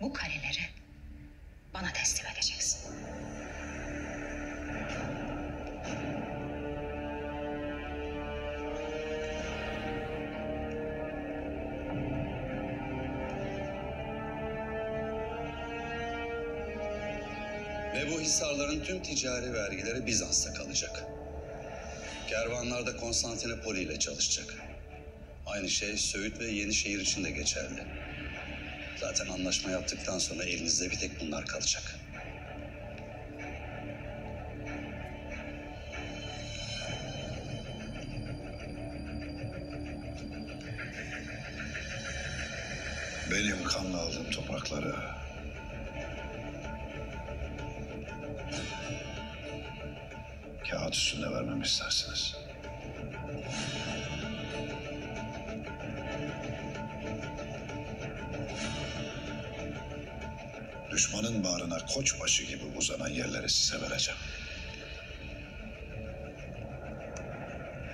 bu kaleleri bana teslim edeceksin. Ve bu hisarların tüm ticari vergileri Bizans'ta kalacak. Kervanlar da Konstantinopoli ile çalışacak. Aynı şey Söğüt ve Yenişehir için de geçerli. Zaten anlaşma yaptıktan sonra elinizde bir tek bunlar kalacak. Benim kanla aldığım toprakları kağıt üstünde vermemi istersiniz. Düşmanın bağrına koçbaşı gibi uzanan yerleri size vereceğim.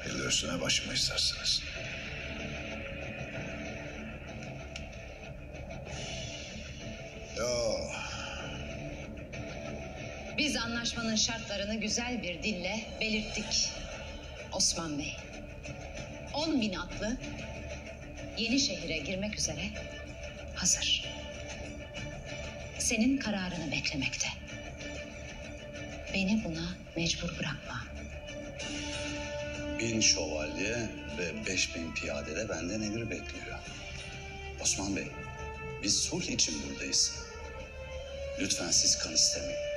Bir de üstüne başımı istersiniz. Yo, Biz anlaşmanın şartlarını güzel bir dille belirttik. Osman Bey. 10 bin atlı yeni şehire girmek üzere hazır. Senin kararını beklemekte. Beni buna mecbur bırakma. Bin şövalye ve beş bin piyade de benden emir bekliyor. Osman Bey, biz sulh için buradayız. Lütfen siz kan istemeyin.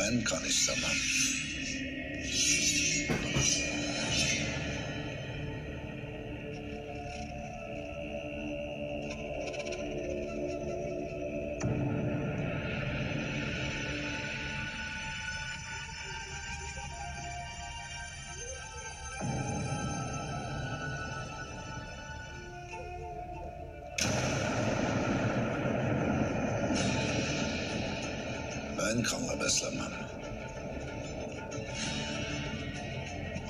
Ben kan Ben kanla beslenmem.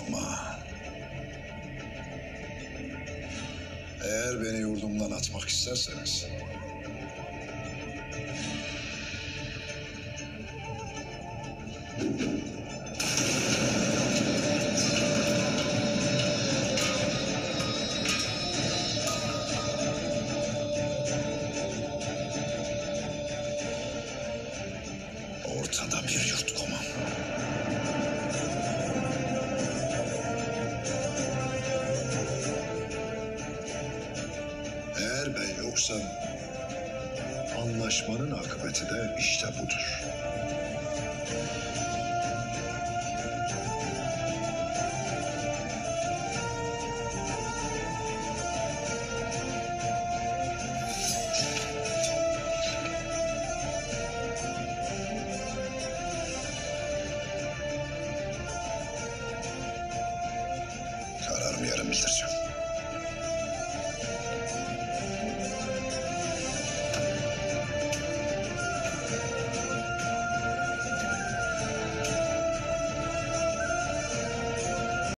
Ama eğer beni yurdumdan atmak isterseniz ortada bir yurt komam. Eğer ben yoksam anlaşmanın akıbeti de işte budur.